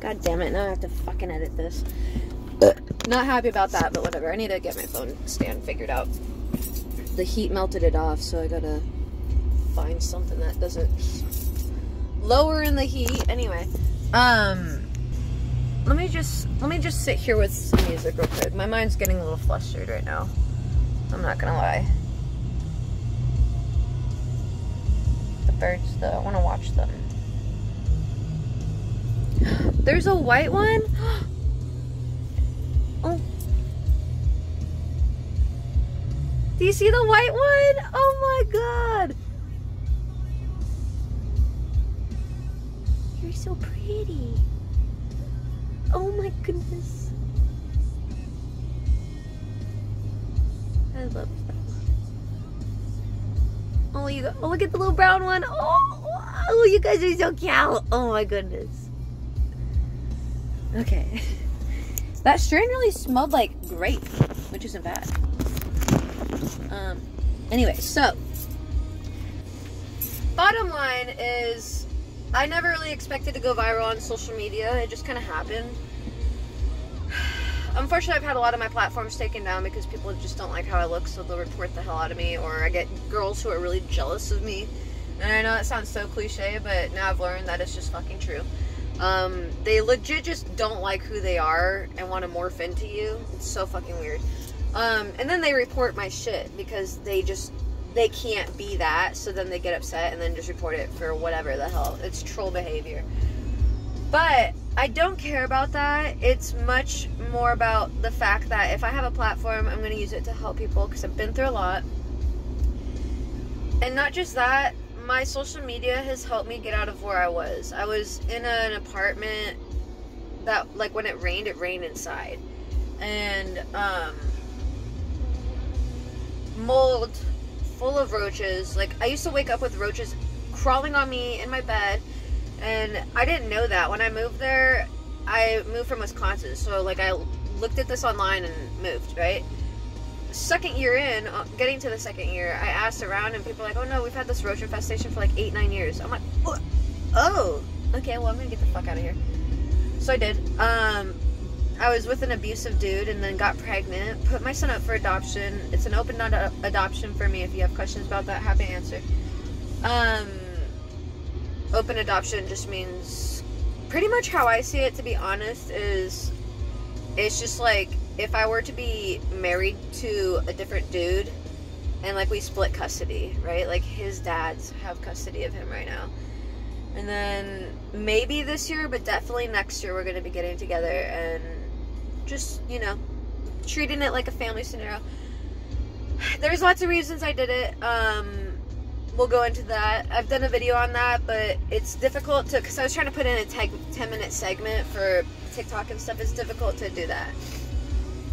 God damn it, now I have to fucking edit this. Not happy about that, but whatever. I need to get my phone stand figured out. The heat melted it off, so I gotta find something that doesn't lower in the heat. Anyway, um, let me just let me just sit here with some music real quick. My mind's getting a little flustered right now. I'm not gonna lie. The birds, though, I want to watch them. There's a white one. oh. Do you see the white one? Oh my god. You're so pretty. Oh my goodness. I love them. Oh, you go, oh, look at the little brown one. Oh, oh, you guys are so cute. Oh my goodness. Okay. That strain really smelled like grape, which isn't bad. Um, anyway, so bottom line is I never really expected to go viral on social media. It just kind of happened. Unfortunately, I've had a lot of my platforms taken down because people just don't like how I look, so they'll report the hell out of me, or I get girls who are really jealous of me. And I know it sounds so cliche, but now I've learned that it's just fucking true. Um, they legit just don't like who they are and want to morph into you. It's so fucking weird. Um, and then they report my shit because they just they can't be that, so then they get upset and then just report it for whatever the hell. It's troll behavior. But I don't care about that. It's much more about the fact that if I have a platform, I'm going to use it to help people because I've been through a lot. And not just that, my social media has helped me get out of where I was. I was in an apartment that, like, when it rained, it rained inside. And, um, mold full of roaches. Like, I used to wake up with roaches crawling on me in my bed and I didn't know that when I moved there. I moved from Wisconsin, so like I looked at this online and moved. Right. Second year in, uh, getting to the second year, I asked around, and people are like, "Oh no, we've had this roach infestation for like eight, nine years." I'm like, "Oh, oh okay. Well, I'm gonna get the fuck out of here." So I did. Um, I was with an abusive dude and then got pregnant. Put my son up for adoption. It's an open ad- adoption for me. If you have questions about that, happy to answer. Um open adoption just means pretty much how I see it to be honest is it's just like if I were to be married to a different dude and like we split custody, right? Like his dads have custody of him right now. And then maybe this year, but definitely next year we're going to be getting together and just, you know, treating it like a family scenario. There's lots of reasons I did it. Um we'll go into that. I've done a video on that, but it's difficult to because I was trying to put in a 10 minute segment for TikTok and stuff. It's difficult to do that.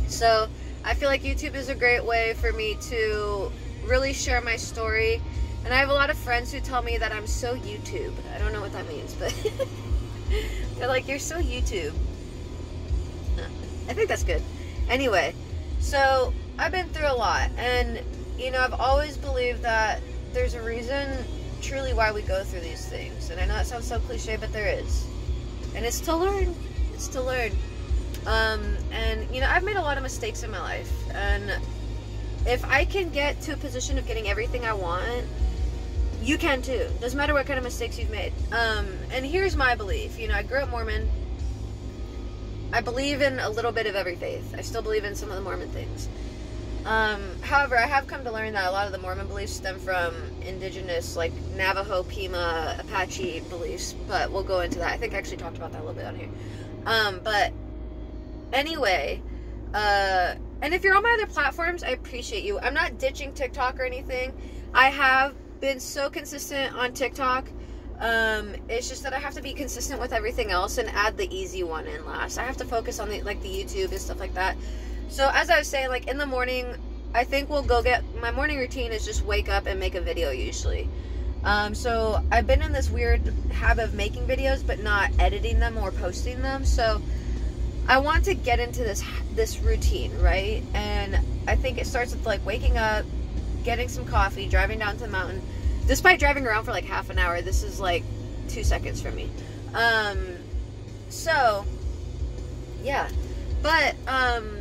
So I feel like YouTube is a great way for me to really share my story. And I have a lot of friends who tell me that I'm so YouTube. I don't know what that means, but they're like, you're so YouTube. I think that's good. Anyway, so I've been through a lot. And, you know, I've always believed that there's a reason truly why we go through these things. And I know it sounds so cliche, but there is. And it's to learn. It's to learn. Um, and, you know, I've made a lot of mistakes in my life. And if I can get to a position of getting everything I want, you can too. Doesn't matter what kind of mistakes you've made. Um, and here's my belief. You know, I grew up Mormon. I believe in a little bit of every faith. I still believe in some of the Mormon things. Um, however, I have come to learn that a lot of the Mormon beliefs stem from indigenous, like Navajo, Pima, Apache beliefs, but we'll go into that. I think I actually talked about that a little bit on here. Um, but anyway, uh, and if you're on my other platforms, I appreciate you. I'm not ditching TikTok or anything. I have been so consistent on TikTok. Um, it's just that I have to be consistent with everything else and add the easy one in last. I have to focus on the like the YouTube and stuff like that. So as I was saying, like in the morning, I think we'll go get my morning routine is just wake up and make a video usually. Um, so I've been in this weird habit of making videos but not editing them or posting them. So I want to get into this this routine, right? And I think it starts with like waking up, getting some coffee, driving down to the mountain. Despite driving around for like half an hour, this is like two seconds for me. Um, so yeah. But um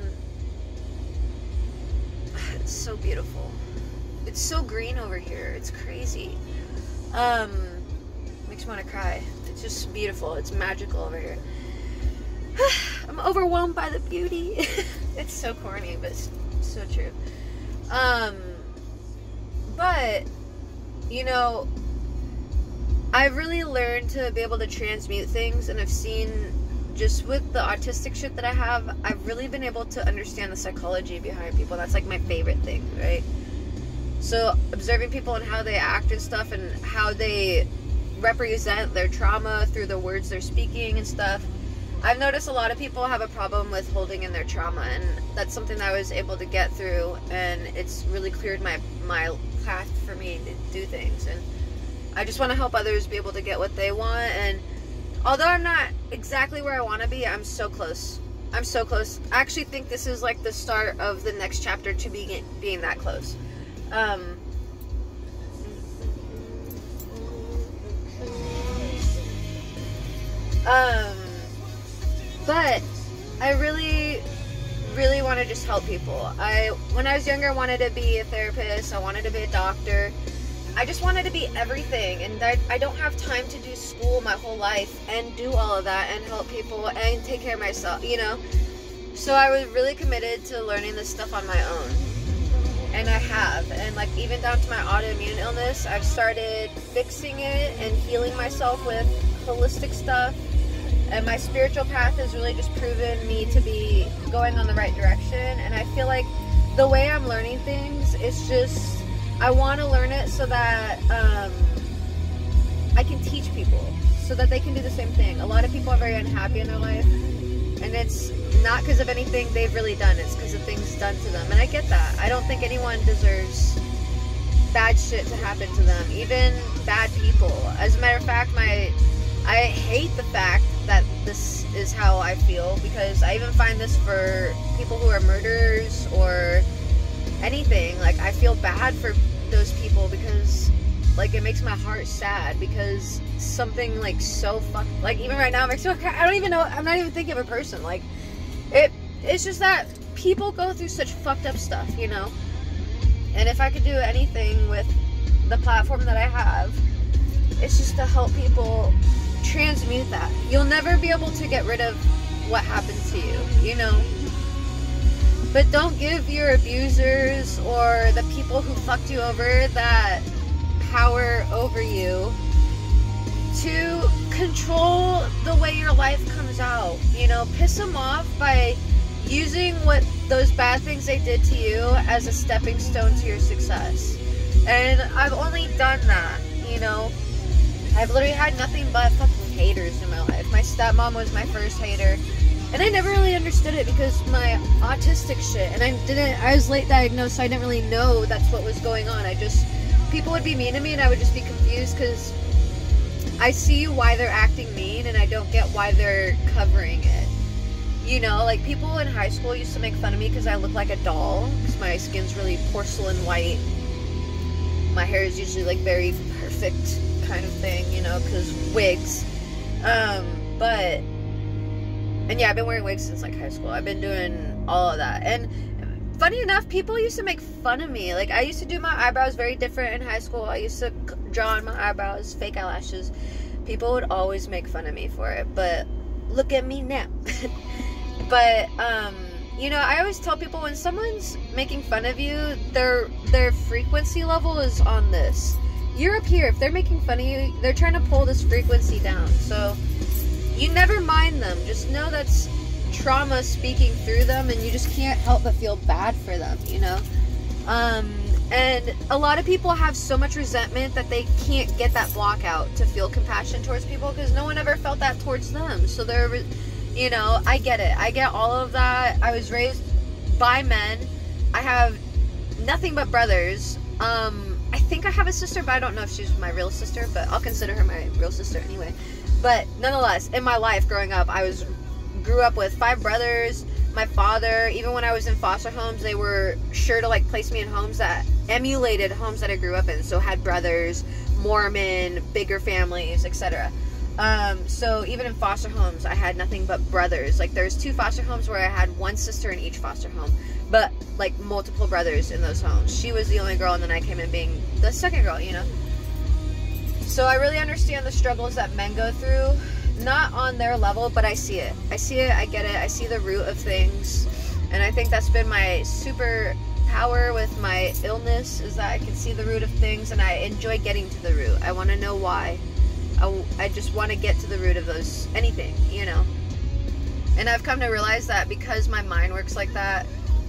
it's so beautiful. It's so green over here. It's crazy. Um makes me want to cry. It's just beautiful. It's magical over here i'm overwhelmed by the beauty it's so corny but so true um but you know I've really learned to be able to transmute things, and I've seen just with the autistic shit that I have, I've really been able to understand the psychology behind people. That's like my favorite thing, right? So, observing people and how they act and stuff, and how they represent their trauma through the words they're speaking and stuff. I've noticed a lot of people have a problem with holding in their trauma, and that's something that I was able to get through, and it's really cleared my my path for me to do things. And I just want to help others be able to get what they want. And although I'm not exactly where I want to be, I'm so close. I'm so close. I actually think this is like the start of the next chapter to being being that close. Um, um, but I really, really want to just help people. I when I was younger, I wanted to be a therapist. I wanted to be a doctor. I just wanted to be everything, and I, I don't have time to do school my whole life and do all of that and help people and take care of myself, you know? So I was really committed to learning this stuff on my own. And I have. And like even down to my autoimmune illness, I've started fixing it and healing myself with holistic stuff. And my spiritual path has really just proven me to be going on the right direction. And I feel like the way I'm learning things is just I want to learn it so that um, I can teach people so that they can do the same thing. A lot of people are very unhappy in their life, and it's not because of anything they've really done, it's because of things done to them. And I get that. I don't think anyone deserves bad shit to happen to them, even bad people. As a matter of fact, my I hate the fact that this is how I feel because I even find this for people who are murderers or anything. Like I feel bad for those people because like it makes my heart sad because something like so fuck like even right now me cry. I don't even know I'm not even thinking of a person. Like it it's just that people go through such fucked up stuff, you know? And if I could do anything with the platform that I have, it's just to help people transmute that. You'll never be able to get rid of what happened to you, you know? But don't give your abusers or the people who fucked you over that power over you to control the way your life comes out. You know, piss them off by using what those bad things they did to you as a stepping stone to your success. And I've only done that, you know. I've literally had nothing but haters in my life. My stepmom was my first hater. And I never really understood it because my autistic shit, and I didn't, I was late diagnosed, so I didn't really know that's what was going on. I just, people would be mean to me and I would just be confused because I see why they're acting mean and I don't get why they're covering it. You know, like people in high school used to make fun of me because I look like a doll because my skin's really porcelain white. My hair is usually like very perfect kind of thing, you know, because wigs. Um, but and yeah, I've been wearing wigs since like high school. I've been doing all of that. And funny enough, people used to make fun of me. Like I used to do my eyebrows very different in high school. I used to draw on my eyebrows, fake eyelashes. People would always make fun of me for it. But look at me now. but um you know, I always tell people when someone's making fun of you, their their frequency level is on this. You're up here. If they're making fun of you, they're trying to pull this frequency down. So you never mind them. Just know that's trauma speaking through them, and you just can't help but feel bad for them, you know? Um, and a lot of people have so much resentment that they can't get that block out to feel compassion towards people because no one ever felt that towards them. So they're, you know, I get it. I get all of that. I was raised by men. I have nothing but brothers. Um, I think I have a sister, but I don't know if she's my real sister, but I'll consider her my real sister anyway. But nonetheless, in my life growing up, I was grew up with five brothers. My father, even when I was in foster homes, they were sure to like place me in homes that emulated homes that I grew up in. So had brothers, Mormon, bigger families, etc. Um, so even in foster homes, I had nothing but brothers. Like there's two foster homes where I had one sister in each foster home, but like multiple brothers in those homes. She was the only girl, and then I came in being the second girl. You know. So I really understand the struggles that men go through, not on their level, but I see it. I see it. I get it. I see the root of things, and I think that's been my super power with my illness is that I can see the root of things, and I enjoy getting to the root. I want to know why. I, I just want to get to the root of those anything, you know. And I've come to realize that because my mind works like that,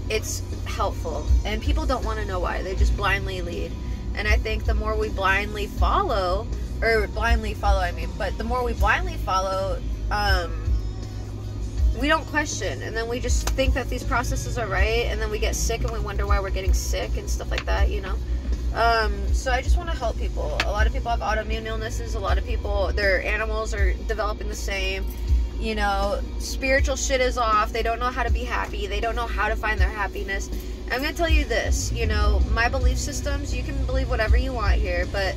it's helpful. And people don't want to know why. They just blindly lead. And I think the more we blindly follow, or blindly follow, I mean, but the more we blindly follow, um, we don't question. And then we just think that these processes are right. And then we get sick and we wonder why we're getting sick and stuff like that, you know. Um, so I just want to help people. A lot of people have autoimmune illnesses. A lot of people, their animals are developing the same. You know, spiritual shit is off. They don't know how to be happy. They don't know how to find their happiness. I'm going to tell you this, you know, my belief systems, you can believe whatever you want here, but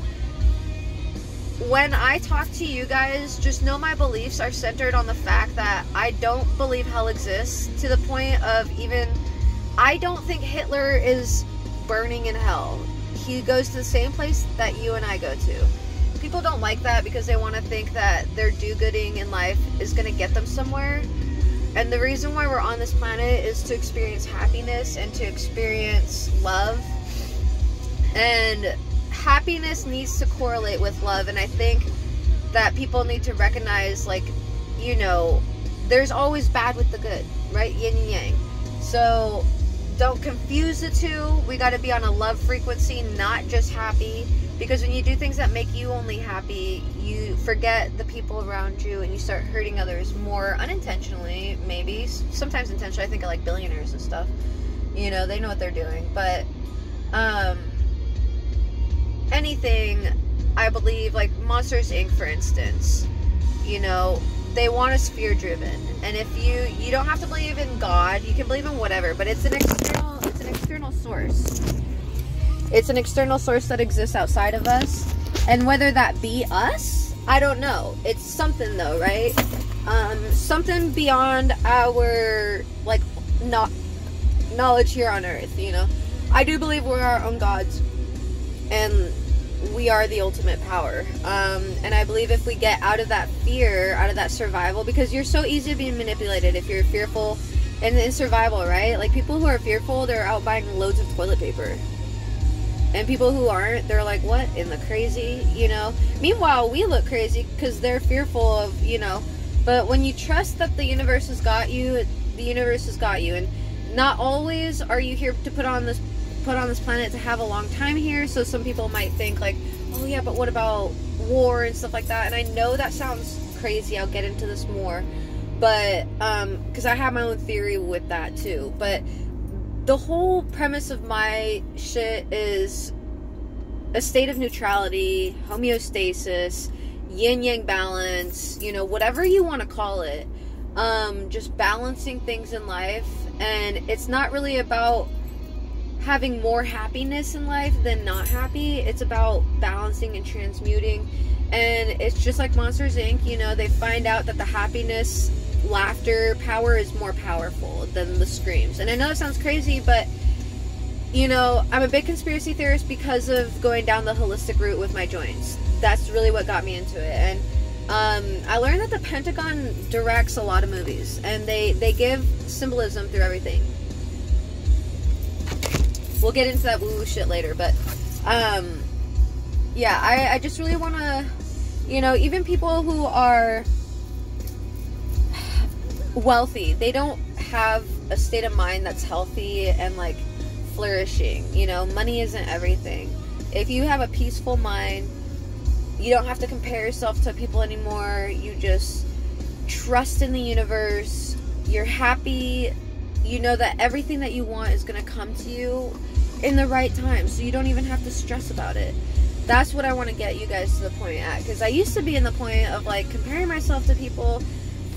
when I talk to you guys, just know my beliefs are centered on the fact that I don't believe hell exists to the point of even I don't think Hitler is burning in hell he goes to the same place that you and I go to. People don't like that because they want to think that their do gooding in life is going to get them somewhere. And the reason why we're on this planet is to experience happiness and to experience love. And happiness needs to correlate with love. And I think that people need to recognize, like, you know, there's always bad with the good, right? Yin and yang. So don't confuse the two. We got to be on a love frequency, not just happy. Because when you do things that make you only happy, you forget the people around you and you start hurting others more unintentionally, maybe. Sometimes intentionally. I think of like billionaires and stuff. You know, they know what they're doing. But, um, anything, I believe, like Monsters Inc., for instance, you know, they want us fear driven and if you you don't have to believe in god you can believe in whatever but it's an external it's an external source it's an external source that exists outside of us and whether that be us i don't know it's something though right um something beyond our like not knowledge here on earth you know i do believe we're our own gods and we are the ultimate power. Um, and I believe if we get out of that fear, out of that survival, because you're so easy to be manipulated if you're fearful and in survival, right? Like people who are fearful, they're out buying loads of toilet paper. And people who aren't, they're like, what in the crazy, you know? Meanwhile, we look crazy because they're fearful of, you know. But when you trust that the universe has got you, the universe has got you. And not always are you here to put on this put on this planet to have a long time here. So some people might think like, oh yeah, but what about war and stuff like that? And I know that sounds crazy. I'll get into this more, but um, because I have my own theory with that too. But the whole premise of my shit is a state of neutrality, homeostasis, yin yang balance, you know, whatever you want to call it. Um, just balancing things in life. And it's not really about having more happiness in life than not happy. It's about balancing and transmuting. And it's just like Monsters Inc., you know, they find out that the happiness, laughter, power is more powerful than the screams. And I know it sounds crazy, but you know, I'm a big conspiracy theorist because of going down the holistic route with my joints. That's really what got me into it. And um, I learned that the Pentagon directs a lot of movies, and they they give symbolism through everything we'll get into that woo woo shit later. But um, yeah, I, I just really want to, you know, even people who are wealthy, they don't have a state of mind that's healthy and like flourishing. You know, money isn't everything. If you have a peaceful mind, you don't have to compare yourself to people anymore. You just trust in the universe. You're happy you know that everything that you want is going to come to you in the right time so you don't even have to stress about it that's what i want to get you guys to the point at because i used to be in the point of like comparing myself to people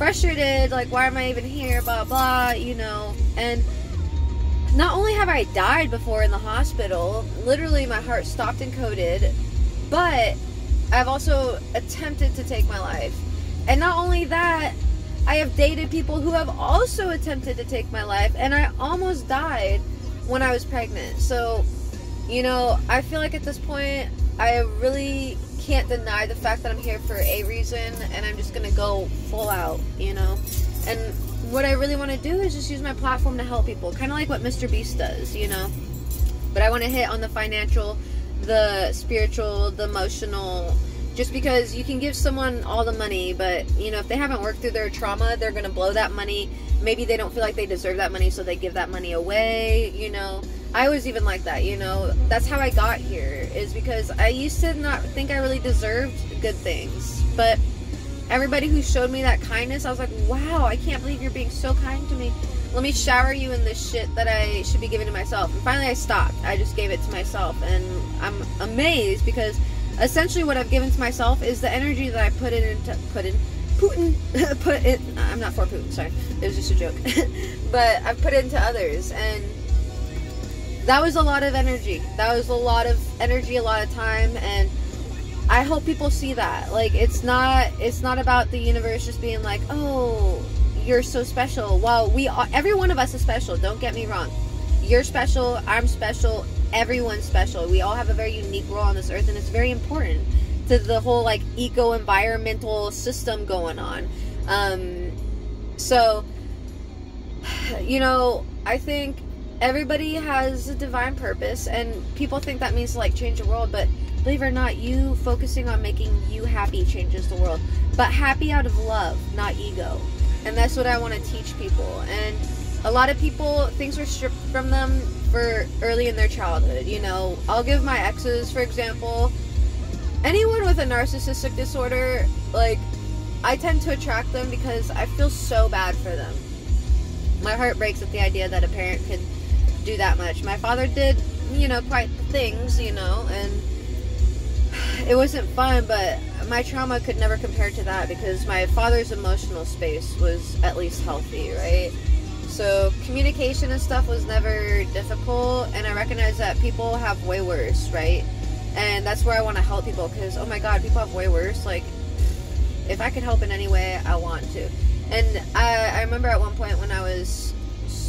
frustrated like why am i even here blah blah you know and not only have i died before in the hospital literally my heart stopped and coded but I've also attempted to take my life. And not only that, I have dated people who have also attempted to take my life, and I almost died when I was pregnant. So, you know, I feel like at this point, I really can't deny the fact that I'm here for a reason, and I'm just gonna go full out, you know? And what I really want to do is just use my platform to help people, kind of like what Mr. Beast does, you know? But I want to hit on the financial, the spiritual, the emotional, just because you can give someone all the money, but you know, if they haven't worked through their trauma, they're gonna blow that money. Maybe they don't feel like they deserve that money, so they give that money away, you know. I was even like that, you know. That's how I got here, is because I used to not think I really deserved good things. But everybody who showed me that kindness, I was like, wow, I can't believe you're being so kind to me. Let me shower you in this shit that I should be giving to myself. And finally, I stopped. I just gave it to myself. And I'm amazed because essentially what I've given to myself is the energy that I put in into put in Putin put it I'm not for Putin, sorry. It was just a joke. but I've put it into others and that was a lot of energy. That was a lot of energy, a lot of time and I hope people see that. Like it's not it's not about the universe just being like, "Oh, you're so special." Well, we are, every one of us is special. Don't get me wrong. You're special, I'm special, everyone's special. We all have a very unique role on this earth, and it's very important to the whole like eco environmental system going on. Um, so, you know, I think everybody has a divine purpose, and people think that means to like change the world, but believe it or not, you focusing on making you happy changes the world. But happy out of love, not ego. And that's what I want to teach people. And a lot of people, things were stripped from them for early in their childhood. You know, I'll give my exes, for example. Anyone with a narcissistic disorder, like, I tend to attract them because I feel so bad for them. My heart breaks at the idea that a parent could do that much. My father did, you know, quite things, you know, and it wasn't fun, but my trauma could never compare to that because my father's emotional space was at least healthy, right? So communication and stuff was never difficult, and I recognize that people have way worse, right? And that's where I want to help people because oh my god, people have way worse. Like, if I could help in any way, I want to. And I, I remember at one point when I was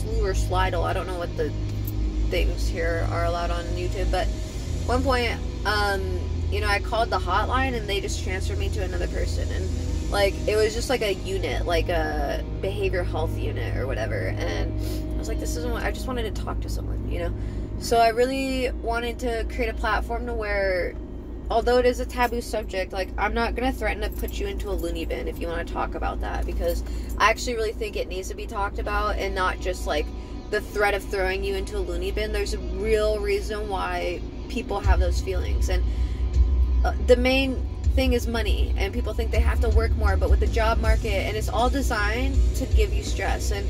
slew or slidle, I don't know what the things here are allowed on YouTube, but one point, um, you know, I called the hotline and they just transferred me to another person. And like it was just like a unit like a behavior health unit or whatever. And i was like this isn't what i just wanted to talk to someone you know? So i really wanted to create a platform to where although it is a taboo subject like i'm not going to threaten to put you into a loony bin if you want to talk about that because i actually really think it needs to be talked about and not just like the threat of throwing you into a loony bin. There's a real reason why people have those feelings. And uh, the main thing is money and people think they have to work more but with the job market and it's all designed to give you stress. And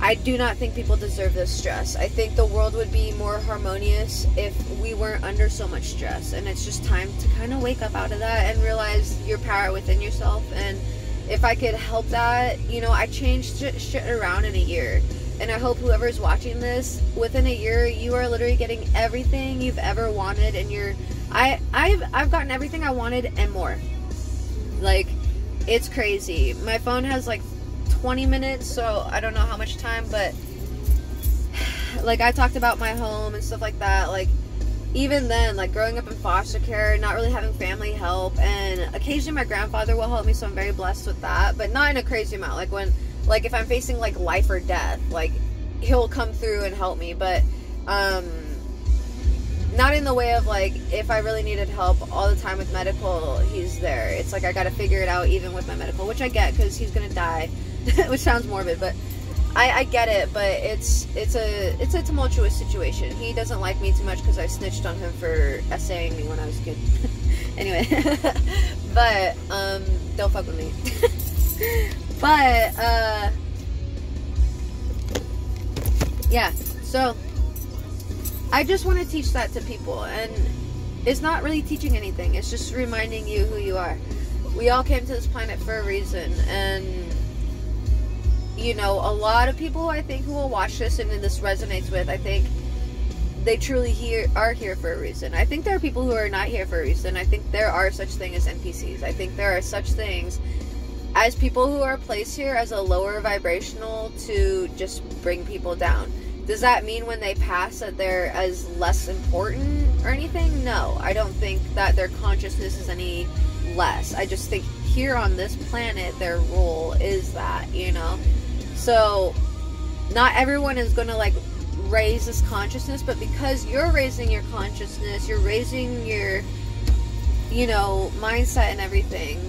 I do not think people deserve this stress. I think the world would be more harmonious if we weren't under so much stress and it's just time to kind of wake up out of that and realize your power within yourself and if I could help that, you know, I changed shit around in a year. And I hope whoever's watching this, within a year, you are literally getting everything you've ever wanted and you're I I've I've gotten everything I wanted and more. Like it's crazy. My phone has like 20 minutes, so I don't know how much time, but like I talked about my home and stuff like that. Like even then, like growing up in foster care, not really having family help, and occasionally my grandfather will help me, so I'm very blessed with that, but not in a crazy amount. Like when, like if I'm facing like life or death, like he'll come through and help me, but um not in the way of like if I really needed help all the time with medical, he's there. It's like I got to figure it out even with my medical, which I get because he's gonna die, which sounds morbid, but I, I get it. But it's it's a it's a tumultuous situation. He doesn't like me too much because I snitched on him for essaying me when I was a kid. anyway, but um, don't fuck with me. but uh, yeah, so I just want to teach that to people, and it's not really teaching anything. It's just reminding you who you are. We all came to this planet for a reason, and you know, a lot of people I think who will watch this and this resonates with, I think they truly here are here for a reason. I think there are people who are not here for a reason. I think there are such things as NPCs. I think there are such things as people who are placed here as a lower vibrational to just bring people down. Does that mean when they pass that they're as less important or anything? No, I don't think that their consciousness is any less. I just think here on this planet, their role is that, you know? So, not everyone is going to like raise this consciousness, but because you're raising your consciousness, you're raising your, you know, mindset and everything,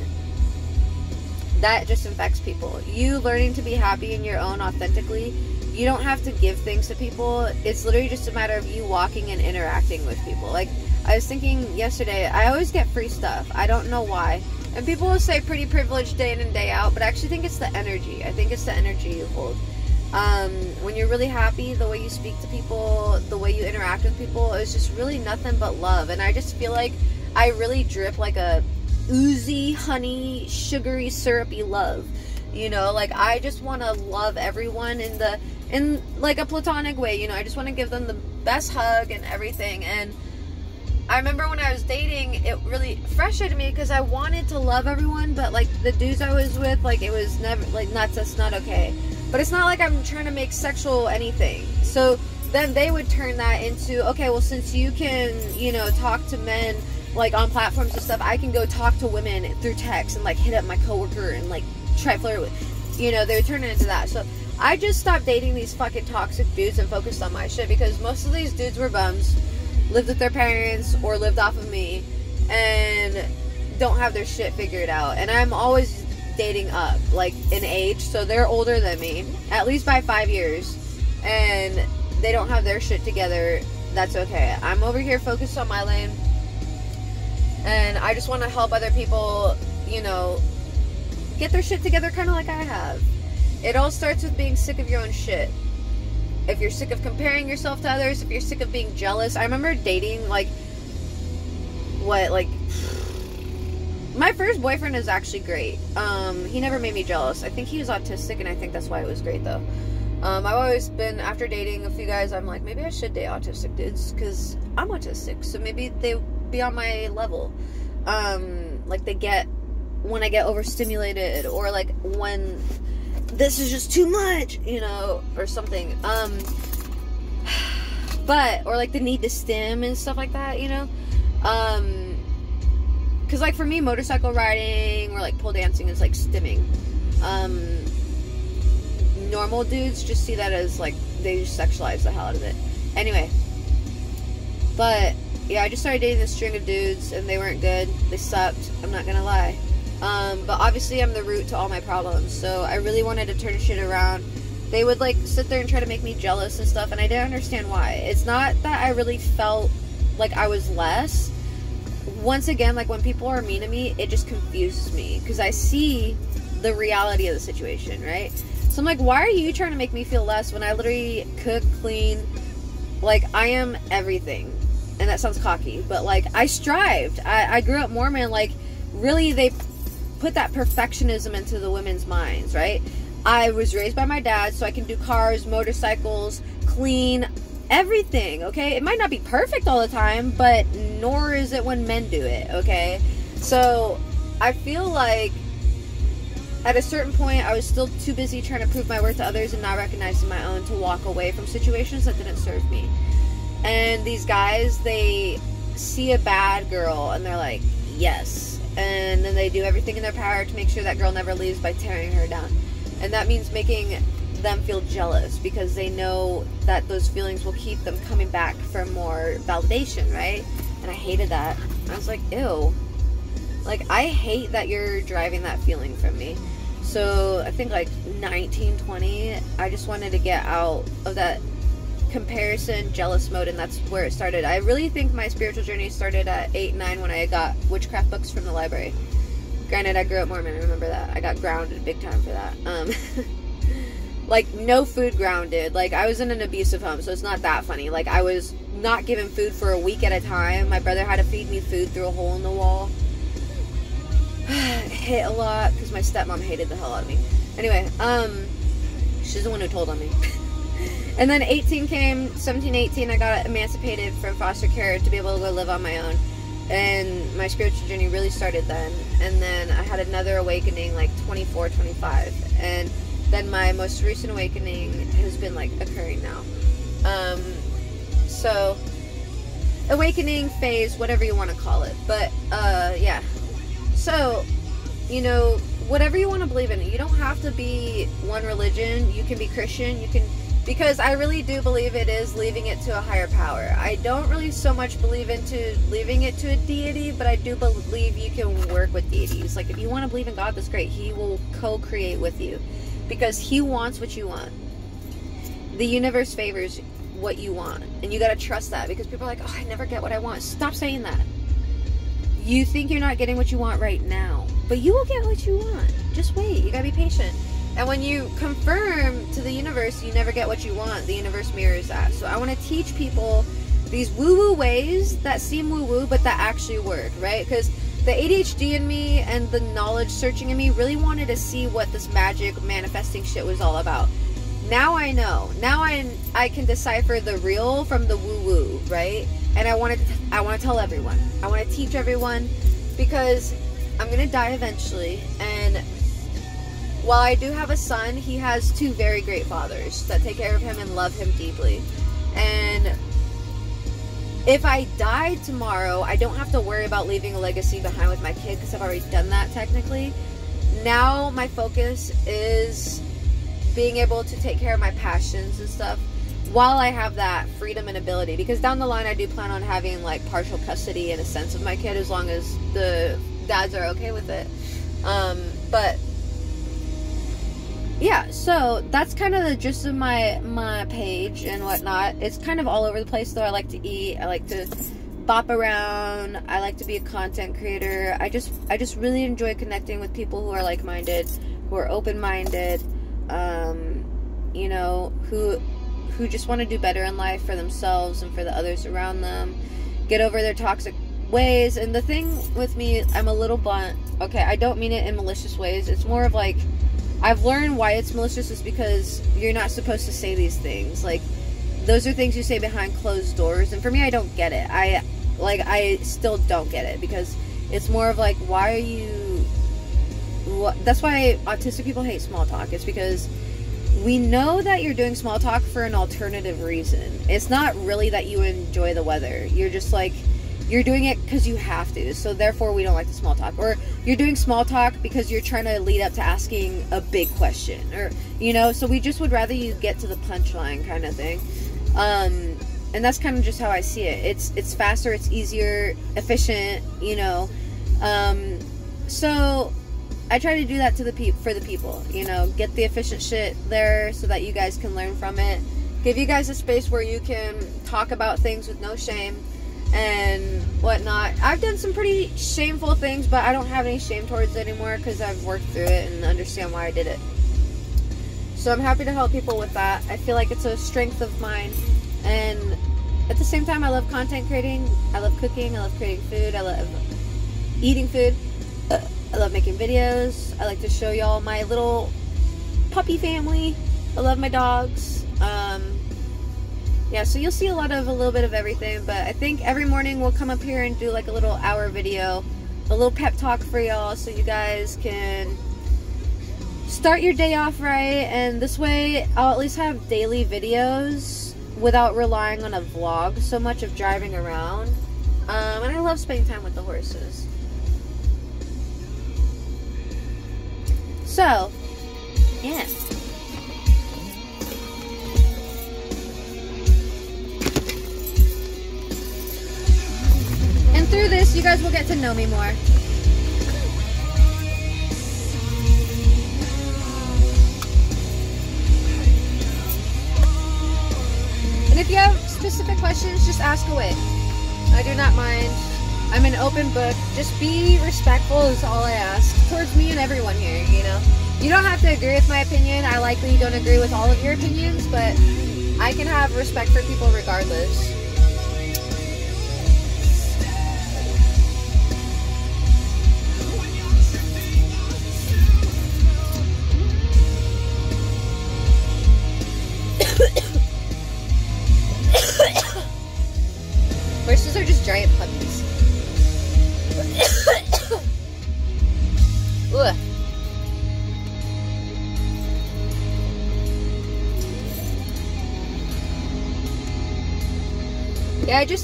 that just infects people. You learning to be happy in your own authentically, you don't have to give things to people. It's literally just a matter of you walking and interacting with people. Like, I was thinking yesterday, I always get free stuff. I don't know why. And people will say pretty privileged day in and day out, but I actually think it's the energy. I think it's the energy you hold. Um, when you're really happy, the way you speak to people, the way you interact with people, is just really nothing but love. And I just feel like I really drip like a oozy, honey, sugary, syrupy love. You know, like I just want to love everyone in the in like a platonic way. You know, I just want to give them the best hug and everything. And I remember when I was dating, it really frustrated me because I wanted to love everyone, but like the dudes I was with, like it was never like not that's not okay. But it's not like I'm trying to make sexual anything. So then they would turn that into okay, well since you can you know talk to men like on platforms and stuff, I can go talk to women through text and like hit up my coworker and like try flirt with, you know, they would turn it into that. So I just stopped dating these fucking toxic dudes and focused on my shit because most of these dudes were bums, lived with their parents or lived off of me, and don't have their shit figured out. And I'm always dating up, like in age, so they're older than me, at least by five years, and they don't have their shit together. That's okay. I'm over here focused on my lane and I just want to help other people, you know, get their shit together kind of like I have. It all starts with being sick of your own shit. If you're sick of comparing yourself to others, if you're sick of being jealous. I remember dating like what like my first boyfriend is actually great. Um, he never made me jealous. I think he was autistic, and I think that's why it was great though. Um, I've always been after dating a few guys. I'm like, maybe I should date autistic dudes because I'm autistic, so maybe they be on my level. Um, like they get when I get overstimulated or like when this is just too much, you know, or something. Um, but or like the need to stim and stuff like that, you know. Um, because like for me, motorcycle riding or like pole dancing is like stimming. Um, normal dudes just see that as like they sexualize the hell out of it. Anyway, but yeah, I just started dating this string of dudes, and they weren't good. They sucked. I'm not gonna lie. Um, but obviously, I'm the root to all my problems. So I really wanted to turn shit around. They would like sit there and try to make me jealous and stuff, and I didn't understand why. It's not that I really felt like I was less. Once again, like when people are mean to me, it just confuses me because I see the reality of the situation, right? So I'm like, why are you trying to make me feel less when I literally cook, clean, like I am everything and that sounds cocky, but like I strived. I, I grew up Mormon, like really they put that perfectionism into the women's minds, right? I was raised by my dad, so I can do cars, motorcycles, clean, everything, okay? It might not be perfect all the time, but nor is it when men do it, okay? So I feel like at a certain point, I was still too busy trying to prove my worth to others and not recognizing my own to walk away from situations that didn't serve me. And these guys, they see a bad girl and they're like, yes. And then they do everything in their power to make sure that girl never leaves by tearing her down. And that means making them feel jealous because they know that those feelings will keep them coming back for more validation, right? And I hated that. I was like, ew. Like, I hate that you're driving that feeling from me. So I think like 19, 20, I just wanted to get out of that comparison, jealous mode, and that's where it started. I really think my spiritual journey started at 8, 9 when I got witchcraft books from the library. Granted, I grew up Mormon, I remember that. I got grounded big time for that. Um, like, no food grounded. Like, I was in an abusive home, so it's not that funny. Like, I was not given food for a week at a time. My brother had to feed me food through a hole in the wall. hit a lot because my stepmom hated the hell out of me. Anyway, um, she's the one who told on me. and then 18 came, 17, 18, I got emancipated from foster care to be able to go live on my own. And my spiritual journey really started then. And then I had another awakening like 24, 25. And then my most recent awakening has been like occurring now. Um, so, awakening phase, whatever you want to call it. But, uh, yeah. So, you know, whatever you want to believe in. You don't have to be one religion. You can be Christian. You can because I really do believe it is leaving it to a higher power. I don't really so much believe into leaving it to a deity, but I do believe you can work with deities. Like if you want to believe in God, that's great. He will co-create with you because he wants what you want. The universe favors what you want, and you got to trust that because people are like, "Oh, I never get what I want." Stop saying that. You think you're not getting what you want right now, but you will get what you want. Just wait. You got to be patient. And when you confirm to the universe you never get what you want, the universe mirrors that. So I want to teach people these woo woo ways that seem woo woo, but that actually work, right? Because the ADHD in me and the knowledge searching in me really wanted to see what this magic manifesting shit was all about. Now I know. Now I I can decipher the real from the woo woo, right? And I want to I want to tell everyone. I want to teach everyone because I'm gonna die eventually, and while I do have a son, he has two very great fathers that take care of him and love him deeply. And if I die tomorrow, I don't have to worry about leaving a legacy behind with my kid because I've already done that technically. Now my focus is being able to take care of my passions and stuff while I have that freedom and ability. Because down the line, I do plan on having like partial custody in a sense of my kid as long as the dads are okay with it. Um, but yeah, so that's kind of the gist of my my page and whatnot. It's kind of all over the place though. I like to eat. I like to bop around. I like to be a content creator. I just I just really enjoy connecting with people who are like minded, who are open minded, um, you know, who who just want to do better in life for themselves and for the others around them. Get over their toxic ways. And the thing with me, I'm a little blunt. Okay, I don't mean it in malicious ways. It's more of like I've learned why it's malicious is because you're not supposed to say these things. Like those are things you say behind closed doors, and for me, I don't get it. I like I still don't get it because it's more of like why are you. What, that's why autistic people hate small talk. It's because we know that you're doing small talk for an alternative reason. It's not really that you enjoy the weather. You're just like you're doing it because you have to so therefore we don't like the small talk. Or you're doing small talk because you're trying to lead up to asking a big question or you know so we just would rather you get to the punchline kind of thing. Um, and that's kind of just how i see it. It's it's faster it's easier efficient you know. Um, so i try to do that to the pe- for the people you know get the efficient shit there so that you guys can learn from it. Give you guys a space where you can talk about things with no shame and whatnot. I've done some pretty shameful things, but I don't have any shame towards it anymore because I've worked through it and understand why I did it. So I'm happy to help people with that. I feel like it's a strength of mine. And at the same time, I love content creating. I love cooking. I love creating food. I love eating food. I love making videos. I like to show y'all my little puppy family. I love my dogs. Um, yeah, so you'll see a lot of a little bit of everything, but I think every morning we'll come up here and do like a little hour video, a little pep talk for y'all so you guys can start your day off right and this way I'll at least have daily videos without relying on a vlog so much of driving around. Um, and I love spending time with the horses. So, yeah. And through this, you guys will get to know me more. And if you have specific questions, just ask away. I do not mind. I'm an open book. Just be respectful is all I ask towards me and everyone here, you know. You don't have to agree with my opinion. I likely don't agree with all of your opinions, but I can have respect for people regardless.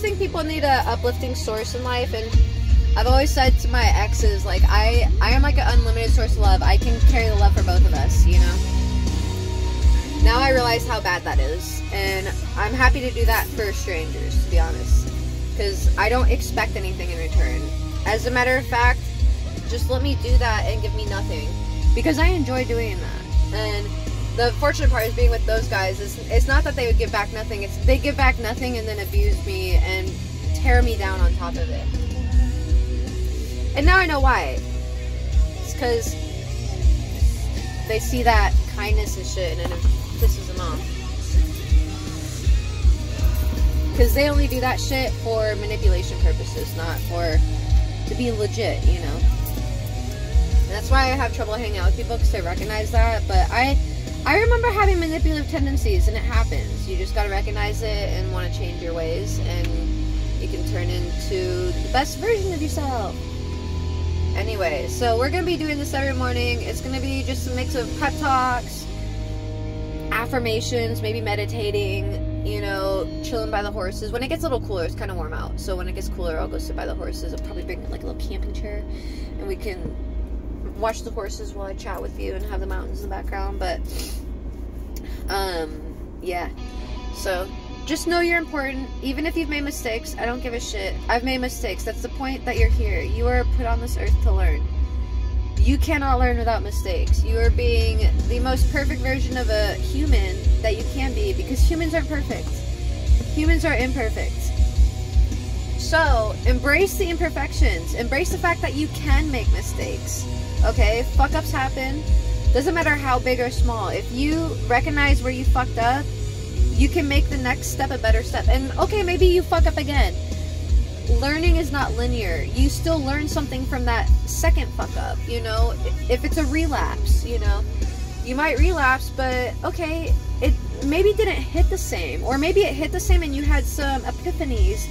Think people need a uplifting source in life, and I've always said to my exes, like I, I am like an unlimited source of love. I can carry the love for both of us, you know. Now I realize how bad that is, and I'm happy to do that for strangers, to be honest, because I don't expect anything in return. As a matter of fact, just let me do that and give me nothing, because I enjoy doing that. And the fortunate part is being with those guys is it's not that they would give back nothing; it's they give back nothing and then abuse me and tear me down on top of it. And now I know why. It's because they see that kindness and shit, and it pisses them off. Because they only do that shit for manipulation purposes, not for to be legit, you know. And that's why I have trouble hanging out with people because I recognize that. But I, I remember having manipulative tendencies, and it happens. You just gotta recognize it and want to change your ways, and you can turn into the best version of yourself. Anyway, so we're gonna be doing this every morning. It's gonna be just a mix of pep talks, affirmations, maybe meditating, you know, chilling by the horses. When it gets a little cooler, it's kind of warm out. So when it gets cooler, I'll go sit by the horses. I'll probably bring like a little camping chair, and we can watch the horses while I chat with you and have the mountains in the background. But um, yeah. So just know you're important. Even if you've made mistakes, I don't give a shit. I've made mistakes. That's the point that you're here. You are put on this earth to learn. You cannot learn without mistakes. You are being the most perfect version of a human that you can be because humans aren't perfect. Humans are imperfect. So, embrace the imperfections. Embrace the fact that you can make mistakes. Okay? Fuck ups happen. Doesn't matter how big or small. If you recognize where you fucked up, you can make the next step a better step. And okay, maybe you fuck up again. Learning is not linear. You still learn something from that second fuck up, you know? If it's a relapse, you know, you might relapse, but okay, it maybe didn't hit the same. Or maybe it hit the same and you had some epiphanies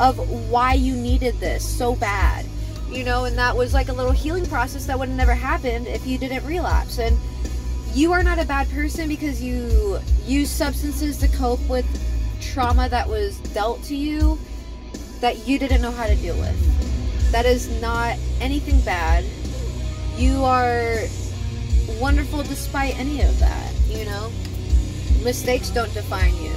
of why you needed this so bad, you know, and that was like a little healing process that would have never happened if you didn't relapse. And you are not a bad person because you use substances to cope with trauma that was dealt to you that you didn't know how to deal with. That is not anything bad. You are wonderful despite any of that, you know? Mistakes don't define you.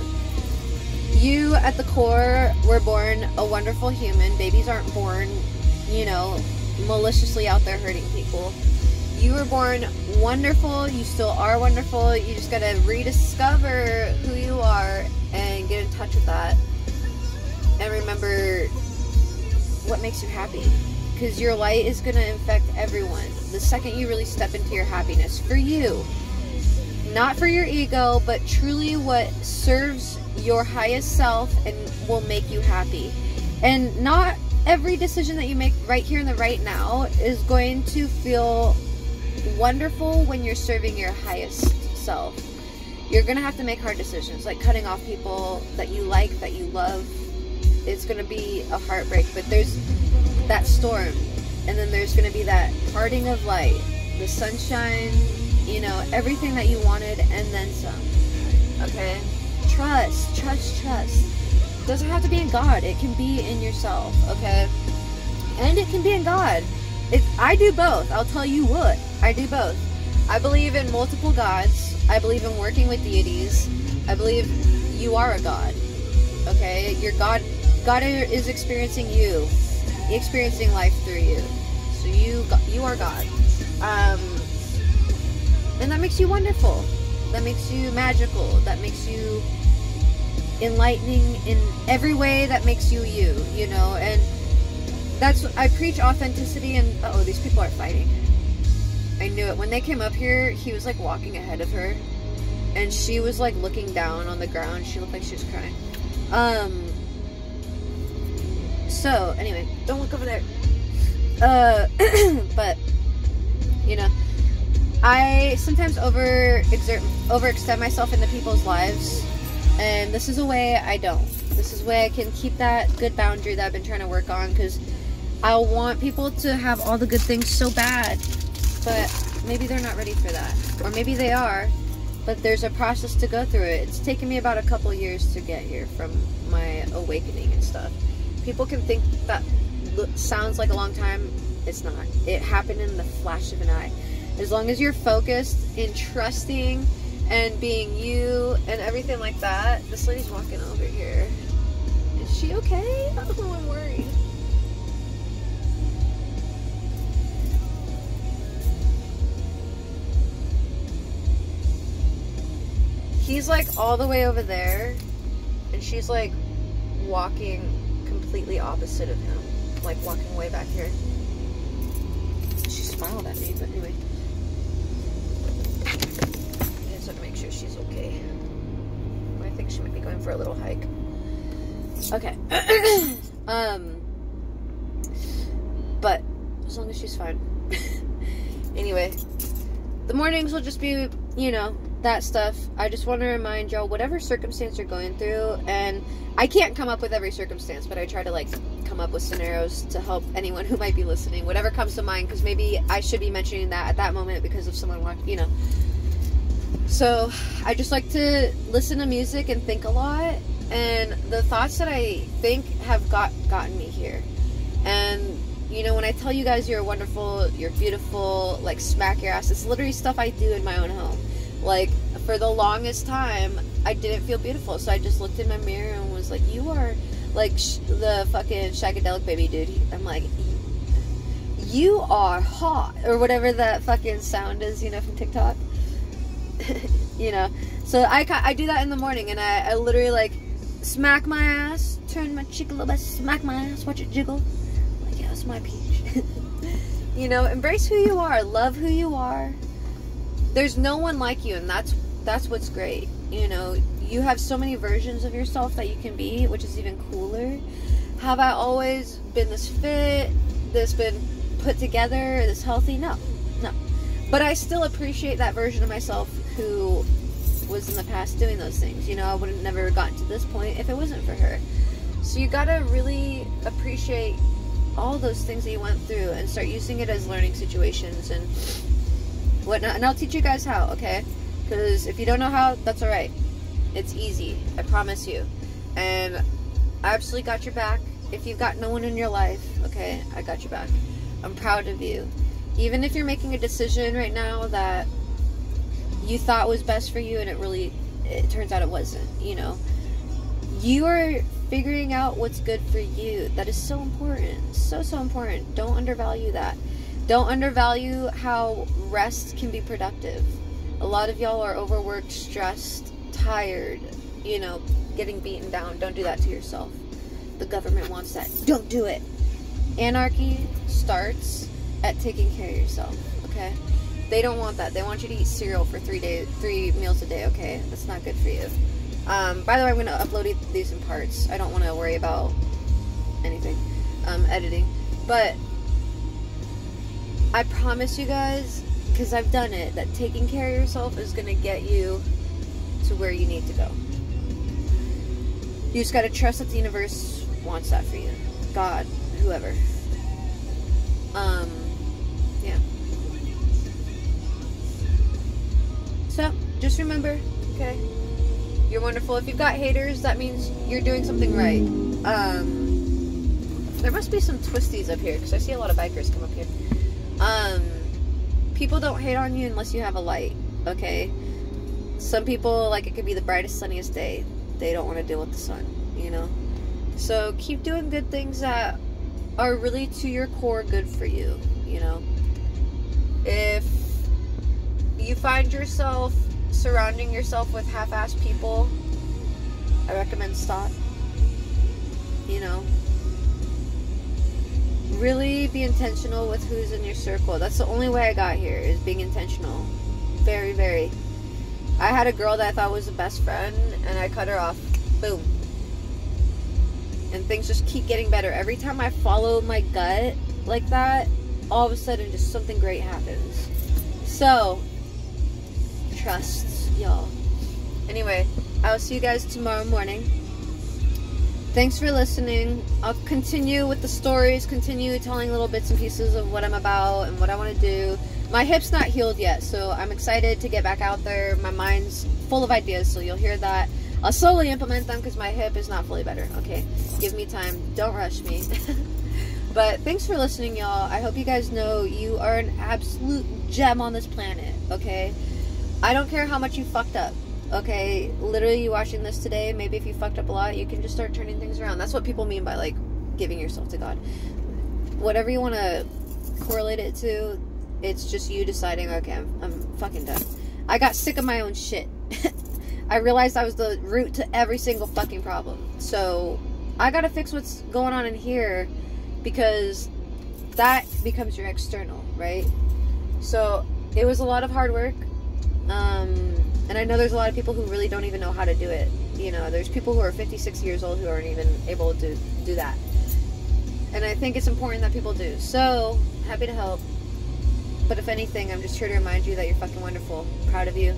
You, at the core, were born a wonderful human. Babies aren't born, you know, maliciously out there hurting people you were born wonderful. You still are wonderful. You just gotta rediscover who you are and get in touch with that. And remember what makes you happy. Because your light is gonna infect everyone. The second you really step into your happiness for you, not for your ego, but truly what serves your highest self and will make you happy. And not every decision that you make right here in the right now is going to feel wonderful when you're serving your highest self. You're gonna have to make hard decisions, like cutting off people that you like, that you love. It's gonna be a heartbreak, but there's that storm, and then there's gonna be that parting of light, the sunshine, you know, everything that you wanted, and then some. Okay? Trust, trust, trust. Doesn't have to be in God, it can be in yourself, okay? And it can be in God. It, I do both. I'll tell you what. I do both. I believe in multiple gods. I believe in working with deities. I believe you are a god. Okay? Your God God is experiencing you. Experiencing life through you. So you you are God. Um and that makes you wonderful. That makes you magical. That makes you enlightening in every way that makes you you, you know, and that's I preach authenticity and oh these people are fighting. I knew it. When they came up here, he was like walking ahead of her. And she was like looking down on the ground. She looked like she was crying. Um so anyway, don't look over there. Uh but you know, I sometimes over exert overextend myself into people's lives. And this is a way I don't. This is a way I can keep that good boundary that I've been trying to work on because I want people to have all the good things so bad, but maybe they're not ready for that. Or maybe they are, but there's a process to go through it. It's taken me about a couple years to get here from my awakening and stuff. People can think that sounds like a long time. It's not. It happened in the flash of an eye. As long as you're focused in trusting and being you and everything like that. This lady's walking over here. Is she okay? Oh, I'm worried. He's like all the way over there, and she's like walking completely opposite of him, like walking way back here. She smiled at me, but anyway. I just want to make sure she's okay. I think she might be going for a little hike. Okay. um, but as long as she's fine. anyway, the mornings will just be, you know, that stuff. I just want to remind y'all, whatever circumstance you're going through, and I can't come up with every circumstance, but I try to like come up with scenarios to help anyone who might be listening, whatever comes to mind, because maybe I should be mentioning that at that moment because of someone watching, you know. So I just like to listen to music and think a lot, and the thoughts that I think have got gotten me here, and you know when I tell you guys you're wonderful, you're beautiful, like smack your ass, it's literally stuff I do in my own home like for the longest time, I didn't feel beautiful, so I just looked in my mirror and was like, "You are like sh- the fucking shagadelic baby dude." I'm like, "You are hot," or whatever that fucking sound is, you know, from TikTok. you know, so I I do that in the morning, and I, I literally like smack my ass, turn my cheek a little bit, smack my ass, watch it jiggle. I'm like, yeah, that's my peach. you know, embrace who you are, love who you are. There's no one like you and that's that's what's great. You know you have so many versions of yourself that you can be which is even cooler. Have i always been this fit this been put together this healthy? No no. But i still appreciate that version of myself who was in the past doing those things you know i would have never gotten to this point if it wasn't for her so you gotta really appreciate all those things that you went through and start using it as learning situations and whatnot. And I'll teach you guys how, okay? Because if you don't know how, that's alright. It's easy. I promise you. And I absolutely got your back. If you've got no one in your life, okay, I got your back. I'm proud of you. Even if you're making a decision right now that you thought was best for you and it really, it turns out it wasn't, you know. You are figuring out what's good for you. That is so important. So, so important. Don't undervalue that. Don't undervalue how rest can be productive. A lot of y'all are overworked, stressed, tired, you know, getting beaten down. Don't do that to yourself. The government wants that. Don't do it. Anarchy starts at taking care of yourself, okay? They don't want that. They want you to eat cereal for three days, three meals a day, okay? That's not good for you. Um, by the way, I'm to upload these in parts. I don't want to worry about anything, um, editing. But I promise you guys, because I've done it, that taking care of yourself is to get you to where you need to go. You just got to trust that the universe wants that for you. God, whoever. Um, just remember, okay? You're wonderful. If you've got haters, that means you're doing something right. Um, there must be some twisties up here because I see a lot of bikers come up here. Um, people don't hate on you unless you have a light, okay? Some people, like, it could be the brightest, sunniest day. They don't want to deal with the sun, you know? So keep doing good things that are really to your core good for you, you know? If you find yourself surrounding yourself with half-assed people, I recommend stop. You know, really be intentional with who's in your circle. That's the only way I got here is being intentional. Very, very. I had a girl that I thought was the best friend and I cut her off. Boom. And things just keep getting better. Every time I follow my gut like that, all of a sudden just something great happens. So, trust, y'all. Anyway, I'll see you guys tomorrow morning thanks for listening. I'll continue with the stories, continue telling little bits and pieces of what I'm about and what I want to do. my hip's not healed yet, so I'm excited to get back out there. My mind's full of ideas, so you'll hear that. I'll slowly implement them because my hip is not fully better. Okay, give me time. Don't rush me. but thanks for listening, y'all. I hope you guys know you are an absolute gem on this planet. Okay, I don't care how much you fucked up. Okay, literally, you watching this today. Maybe if you fucked up a lot, you can just start turning things around. That's what people mean by like giving yourself to God. Whatever you want to correlate it to, it's just you deciding, okay, I'm, I'm fucking done. I got sick of my own shit. I realized I was the root to every single fucking problem. So I gotta fix what's going on in here because that becomes your external, right? So it was a lot of hard work. Um, and I know there's a lot of people who really don't even know how to do it. You know, there's people who are 56 years old who aren't even able to do that. And I think it's important that people do. So, happy to help. But if anything, I'm just here to remind you that you're fucking wonderful. Proud of you.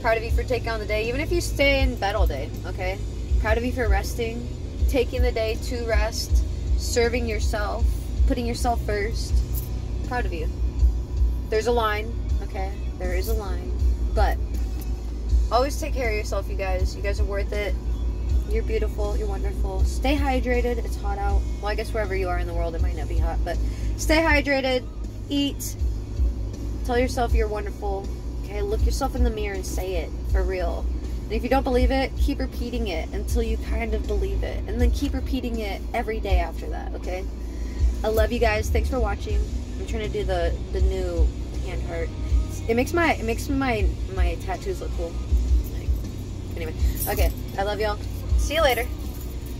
Proud of you for taking on the day, even if you stay in bed all day, okay? Proud of you for resting, taking the day to rest, serving yourself, putting yourself first. Proud of you. There's a line, okay? There is a line. But always take care of yourself, you guys. You guys are worth it. You're beautiful. You're wonderful. Stay hydrated. It's hot out. Well, I guess wherever you are in the world, it might not be hot, but stay hydrated. Eat. Tell yourself you're wonderful. Okay, look yourself in the mirror and say it for real. And if you don't believe it, keep repeating it until you kind of believe it. And then keep repeating it every day after that, okay? I love you guys. Thanks for watching. I'm trying to do the the new hand heart. It makes my it makes my my tattoos look cool. Like, anyway, okay. I love y'all. See you later.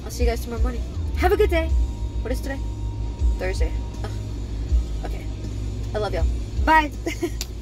I'll see you guys tomorrow morning. Have a good day. What is today? Thursday. Oh, okay. I love y'all. Bye.